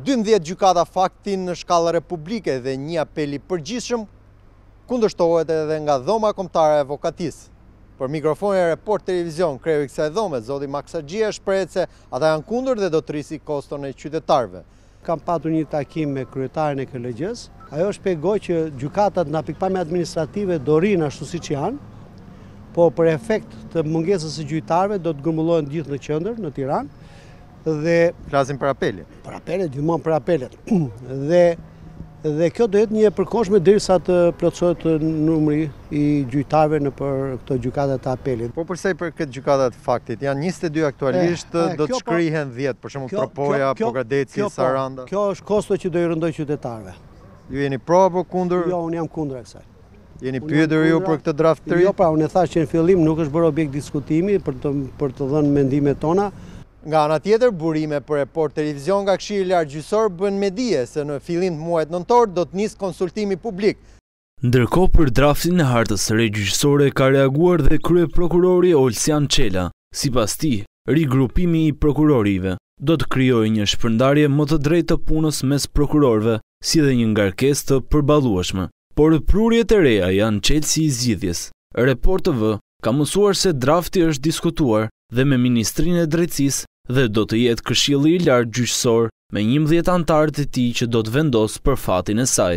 Dymbëdhjetë gjykata fakti në shkallë republike dhe një apel i përgjithshëm kundërshtohet edhe nga Dhoma Kombëtare e Avokatisë. Për mikrofonin e Report Televizion, kreu i kësaj dhome, zoti Maks Haxhia shprehet se ata janë kundër dhe do të rrisë koston e qytetarëve. Kam patur një takim me kryetarin e KLG-së. Ajo shpjegoi që gjykatat nga pikëpamja administrative do rrinë ashtu siç janë, po për efekt të mungesës së gjyqtarëve do të grumbullohen gjithë në qendër, në Tiranë. dhe... Flasim për apelet. Për apelet, gjithmonë për apelet. Dhe dhe kjo do jetë një e përkohshme derisa të plotësohet numri i gjyqtarëve në për këto gjykata të apelit. Po për sa i përket gjykatave të faktit janë 22 aktualisht eh, eh, do të po- shkrihen 10, për shembull Tropoja, Pogradeci, po, Saranda. Kjo është kosto që do i rëndojë qytetarëve. Ju jeni pro apo kundër? Jo, unë jam kundër kësaj. Jeni pyetur ju për këtë draft të ri? Jo, pra unë e thashë që në fillim nuk është bërë objekt diskutimi për të për të dhënë mendimet tona. Nga ana tjetër, burime për Report Televizion nga Këshilli i Lartë Gjyqësor bëjnë me dije se në fillim të muajit nëntor do të nisë konsultimi publik. Ndërkohë për draftin e hartës së re gjyqësore ka reaguar dhe kryeprokurori Olsian Çela. Sipas tij, rigrupimi i prokurorive do të krijojë një shpërndarje më të drejtë të punës mes prokurorëve si dhe një ngarkesë të përballueshme. Por prurjet e reja janë çelësi i zgjidhjes. Report TV ka mësuar se drafti është diskutuar dhe me Ministrinë e Drejtësisë dhe do të jetë Këshilli i Lartë Gjyqësor me njëmbëdhjetë anëtarët e tij që do të vendosë për fatin e saj.